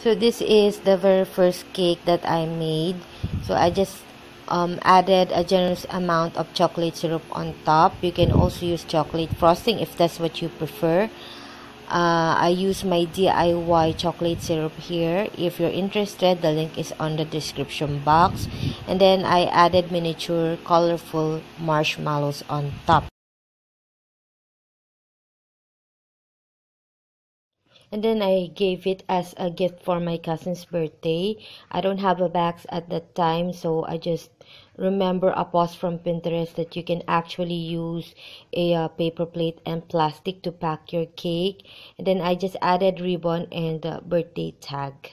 So this is the very first cake that I made. So I just um, added a generous amount of chocolate syrup on top. You can also use chocolate frosting if that's what you prefer. Uh, I use my DIY chocolate syrup here. If you're interested, the link is on the description box. And then I added miniature colorful marshmallows on top. And then I gave it as a gift for my cousin's birthday. I don't have a box at that time, so I just remember a post from Pinterest that you can actually use a uh, paper plate and plastic to pack your cake. And then I just added ribbon and uh, birthday tag.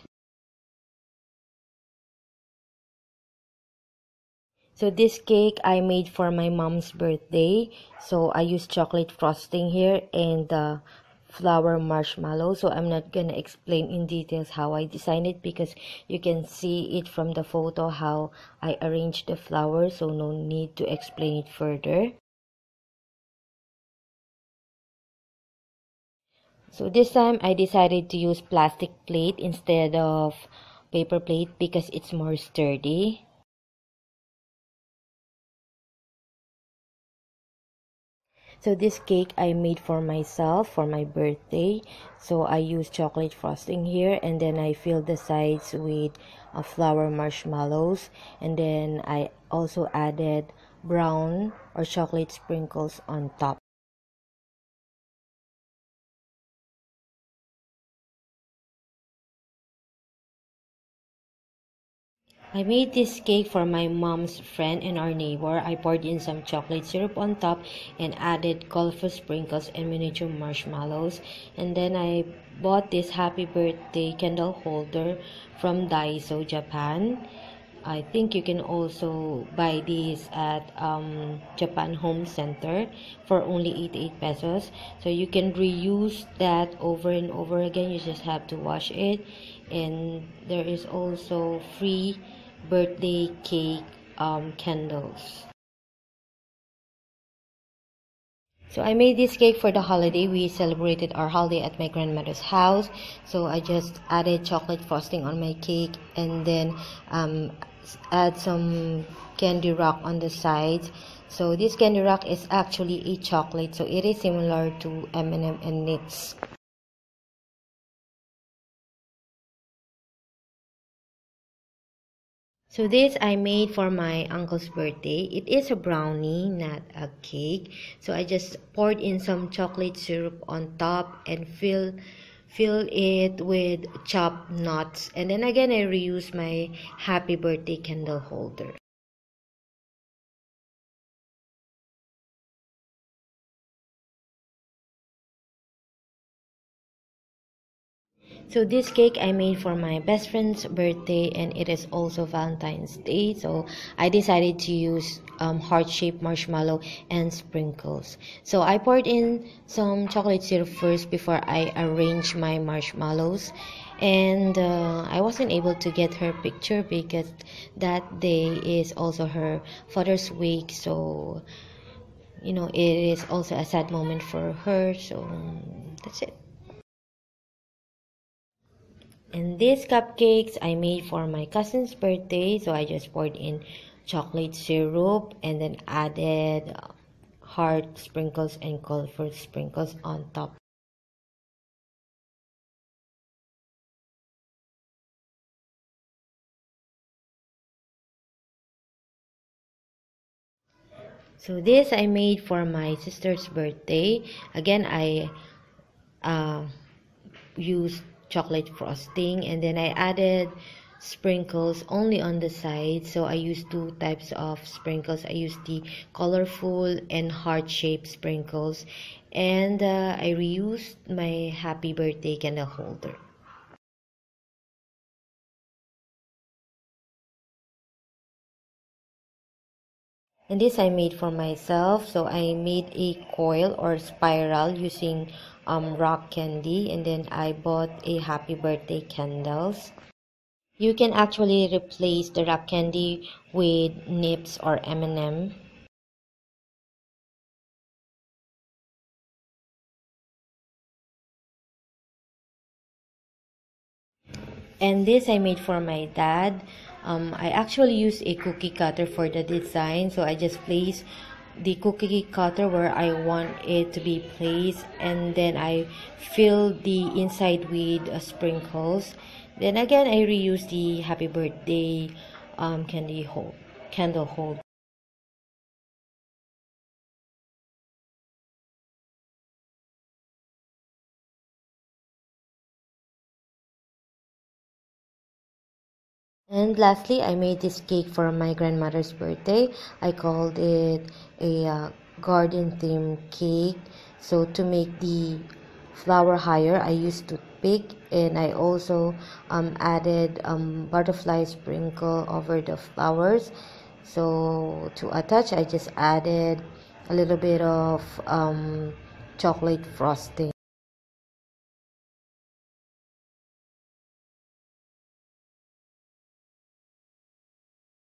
So this cake I made for my mom's birthday. So I used chocolate frosting here and uh, flower marshmallow so i'm not gonna explain in details how i designed it because you can see it from the photo how i arranged the flowers so no need to explain it further. So this time i decided to use plastic plate instead of paper plate because it's more sturdy so this cake i made for myself for my birthday. So i used chocolate frosting here and then i filled the sides with uh, flower marshmallows and then i also added brown or chocolate sprinkles on top I made this cake for my mom's friend and our neighbor. I poured in some chocolate syrup on top and added colorful sprinkles and miniature marshmallows. And then I bought this happy birthday candle holder from Daiso, Japan. I think you can also buy this at um, Japan Home Center for only 88 pesos. So you can reuse that over and over again. You just have to wash it. And there is also free birthday cake um, candles. So I made this cake for the holiday. We celebrated our holiday at my grandmother's house. So I just added chocolate frosting on my cake and then um, add some candy rock on the sides. So this candy rock is actually a chocolate. So it is similar to M&M and Nips. So this I made for my uncle's birthday. It is a brownie, not a cake. So I just poured in some chocolate syrup on top and fill fill it with chopped nuts. And then again I reused my happy birthday candle holder. So this cake i made for my best friend's birthday and it is also valentine's day. So i decided to use um, heart-shaped marshmallow and sprinkles. So i poured in some chocolate syrup first before i arranged my marshmallows. And uh, i wasn't able to get her picture because that day is also her father's week. So you know it is also a sad moment for her. So that's it and these cupcakes I made for my cousin's birthday. So I just poured in chocolate syrup and then added heart sprinkles and colorful sprinkles on top. So this I made for my sister's birthday. Again, I uh, used chocolate frosting and then I added sprinkles only on the side. So I used two types of sprinkles. I used the colorful and heart shaped sprinkles and uh, I reused my happy birthday candle holder. And this I made for myself. So I made a coil or spiral using um, rock candy and then I bought a happy birthday candles. You can actually replace the rock candy with nips or M&M and this I made for my dad. Um, I actually used a cookie cutter for the design so I just placed the cookie cutter where I want it to be placed and then I fill the inside with uh, sprinkles. Then again I reuse the happy birthday um, candy hold candle hold And lastly, I made this cake for my grandmother's birthday. I called it a uh, garden theme cake. So to make the flower higher, I used toothpick and I also um, added um, butterfly sprinkle over the flowers. So to attach, I just added a little bit of um, chocolate frosting.